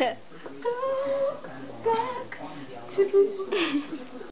go back to